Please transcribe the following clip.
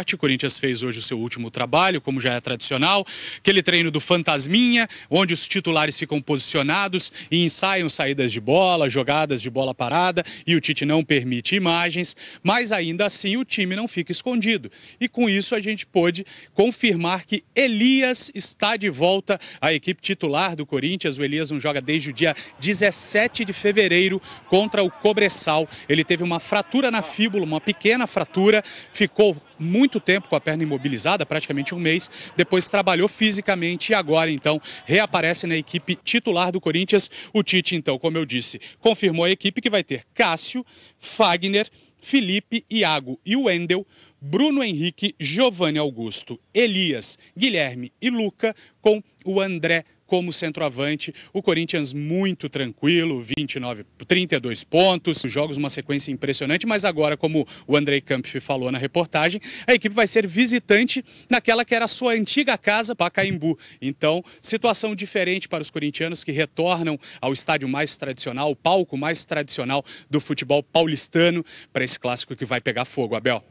O Corinthians fez hoje o seu último trabalho, como já é tradicional, aquele treino do fantasminha, onde os titulares ficam posicionados e ensaiam saídas de bola, jogadas de bola parada, e o Tite não permite imagens, mas ainda assim o time não fica escondido. E com isso a gente pôde confirmar que Elias está de volta à equipe titular do Corinthians. O Elias não joga desde o dia 17 de fevereiro contra o Cobressal. Ele teve uma fratura na fíbula, uma pequena fratura, ficou muito tempo com a perna imobilizada, praticamente um mês. Depois trabalhou fisicamente e agora, então, reaparece na equipe titular do Corinthians. O Tite, então, como eu disse, confirmou a equipe que vai ter Cássio, Fagner, Felipe, Iago e Wendel, Bruno Henrique, Giovanni Augusto, Elias, Guilherme e Luca, com o André como centroavante. O Corinthians muito tranquilo, 29, 32 pontos, os jogos uma sequência impressionante, mas agora, como o Andrei Kampf falou na reportagem, a equipe vai ser visitante naquela que era a sua antiga casa, Pacaembu. Então, situação diferente para os corintianos que retornam ao estádio mais tradicional, o palco mais tradicional do futebol paulistano para esse clássico que vai pegar fogo, Abel.